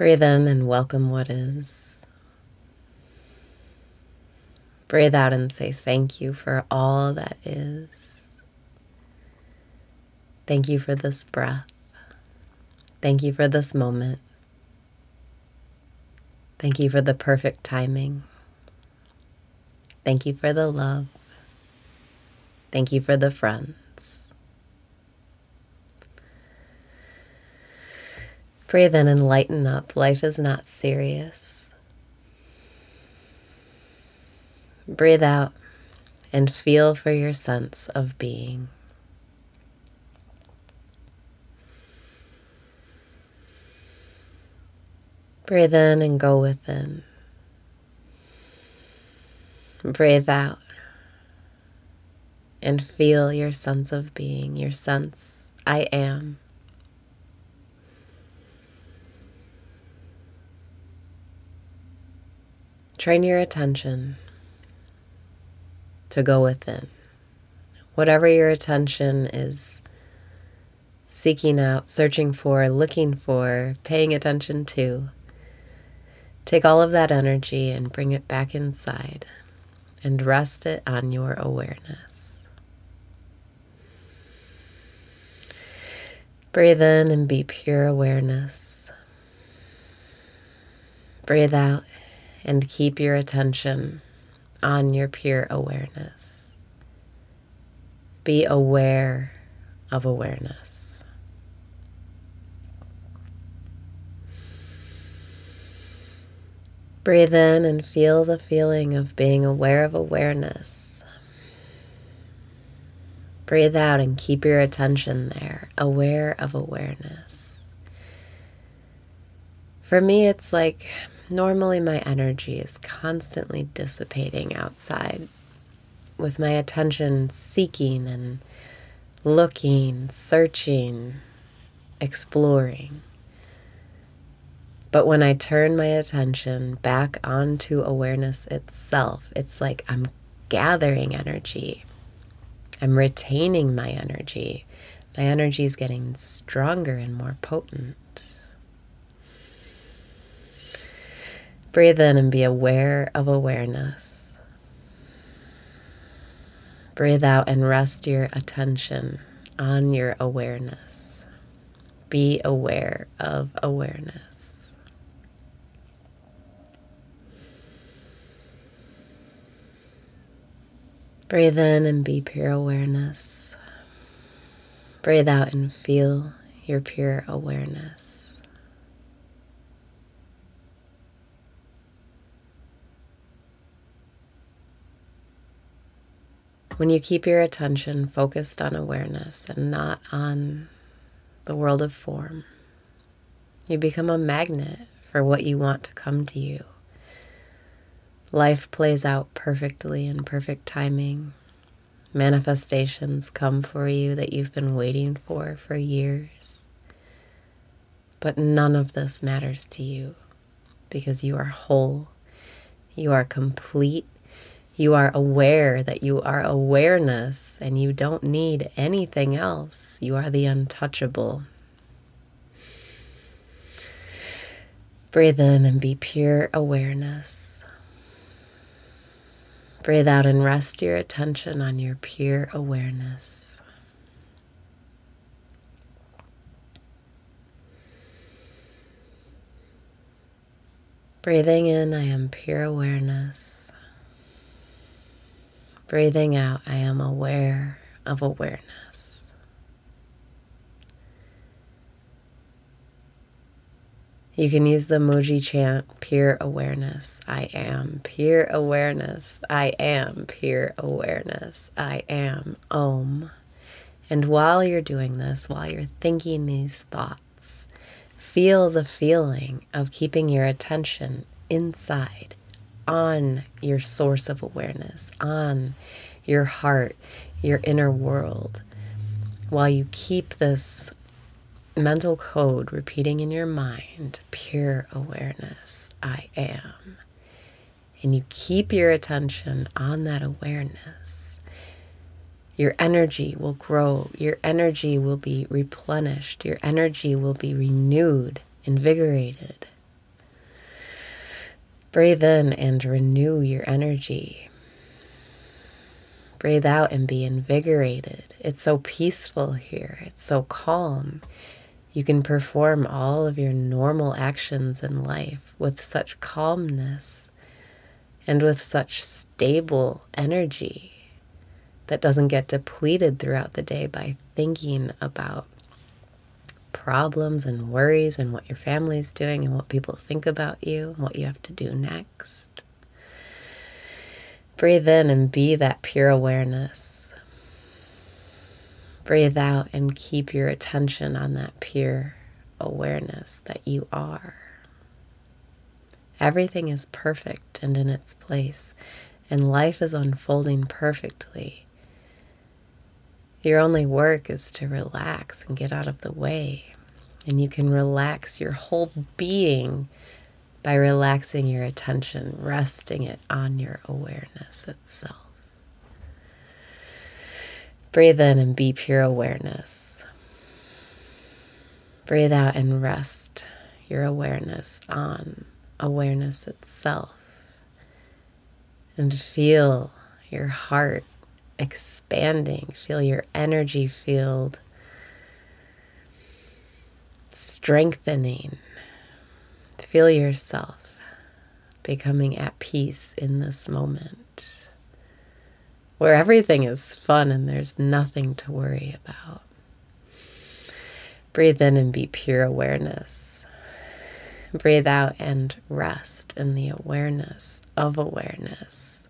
Breathe in and welcome what is. Breathe out and say thank you for all that is. Thank you for this breath. Thank you for this moment. Thank you for the perfect timing. Thank you for the love. Thank you for the friend. Breathe in and lighten up. Life is not serious. Breathe out and feel for your sense of being. Breathe in and go within. Breathe out and feel your sense of being, your sense, I am. Train your attention to go within. Whatever your attention is seeking out, searching for, looking for, paying attention to, take all of that energy and bring it back inside and rest it on your awareness. Breathe in and be pure awareness. Breathe out and keep your attention on your pure awareness. Be aware of awareness. Breathe in and feel the feeling of being aware of awareness. Breathe out and keep your attention there, aware of awareness. For me, it's like Normally, my energy is constantly dissipating outside, with my attention seeking and looking, searching, exploring. But when I turn my attention back onto awareness itself, it's like I'm gathering energy. I'm retaining my energy. My energy is getting stronger and more potent. Breathe in and be aware of awareness. Breathe out and rest your attention on your awareness. Be aware of awareness. Breathe in and be pure awareness. Breathe out and feel your pure awareness. When you keep your attention focused on awareness and not on the world of form, you become a magnet for what you want to come to you. Life plays out perfectly in perfect timing. Manifestations come for you that you've been waiting for for years. But none of this matters to you because you are whole, you are complete, you are aware that you are awareness and you don't need anything else. You are the untouchable. Breathe in and be pure awareness. Breathe out and rest your attention on your pure awareness. Breathing in, I am pure awareness. Breathing out, I am aware of awareness. You can use the emoji chant pure awareness. I am pure awareness. I am pure awareness. I am Om. And while you're doing this, while you're thinking these thoughts, Feel the feeling of keeping your attention inside on your source of awareness, on your heart, your inner world, while you keep this mental code repeating in your mind pure awareness, I am. And you keep your attention on that awareness. Your energy will grow. Your energy will be replenished. Your energy will be renewed, invigorated. Breathe in and renew your energy. Breathe out and be invigorated. It's so peaceful here. It's so calm. You can perform all of your normal actions in life with such calmness and with such stable energy that doesn't get depleted throughout the day by thinking about problems and worries and what your family's doing and what people think about you and what you have to do next. Breathe in and be that pure awareness. Breathe out and keep your attention on that pure awareness that you are. Everything is perfect and in its place, and life is unfolding perfectly. Your only work is to relax and get out of the way, and you can relax your whole being by relaxing your attention, resting it on your awareness itself. Breathe in and be pure awareness. Breathe out and rest your awareness on awareness itself. And feel your heart expanding, feel your energy field strengthening Feel yourself becoming at peace in this moment where everything is fun and there's nothing to worry about. Breathe in and be pure awareness. Breathe out and rest in the awareness of awareness.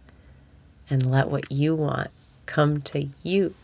And let what you want come to you.